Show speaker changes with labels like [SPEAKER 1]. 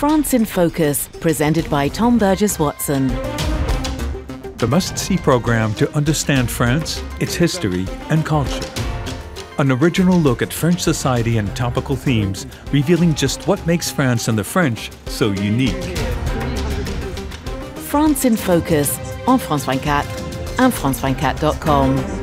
[SPEAKER 1] France in Focus, presented by Tom Burges Watson.
[SPEAKER 2] The must see program to understand France, its history, and culture. An original look at French society and topical themes, revealing just what makes France and the French so unique.
[SPEAKER 1] France in Focus, on France 24 and France24.com.